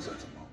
算什么？